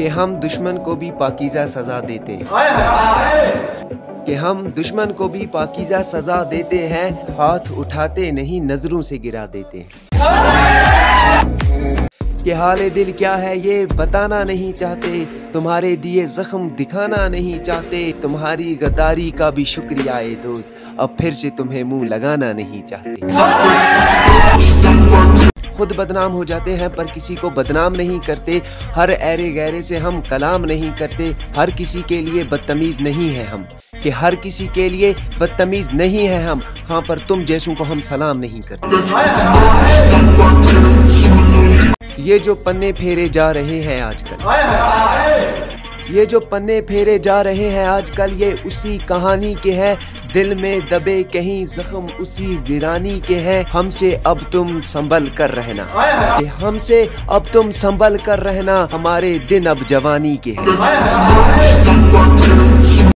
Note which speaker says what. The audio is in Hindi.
Speaker 1: कि हम दुश्मन को भी पाकिजा सजा देते कि हम दुश्मन को भी पाकिजा सजा देते हैं हाथ उठाते नहीं नज़रों से गिरा देते हैं। कि हाल दिल क्या है ये बताना नहीं चाहते तुम्हारे दिए जख्म दिखाना नहीं चाहते तुम्हारी गद्दारी का भी शुक्रिया है दोस्त अब फिर से तुम्हें मुँह लगाना नहीं चाहते। खुद बदनाम हो जाते हैं, पर किसी को बदनाम नहीं करते। हर ऐरे गहरे से हम कलाम नहीं करते। हर किसी के लिए बदतमीज नहीं है हम। कि हर किसी के लिए बदतमीज नहीं है हम। हाँ पर तुम जैसों को हम सलाम नहीं करते। ये जो पन्ने फेरे जा रहे हैं आजकल। ये जो पन्ने फेरे जा रहे हैं आजकल, ये उसी कहानी के हैं। दिल में दबे कहीं जख्म, उसी वीरानी के हैं। हमसे अब तुम संभल कर रहना। हमसे अब तुम संभल कर रहना, हमारे दिन अब जवानी के हैं।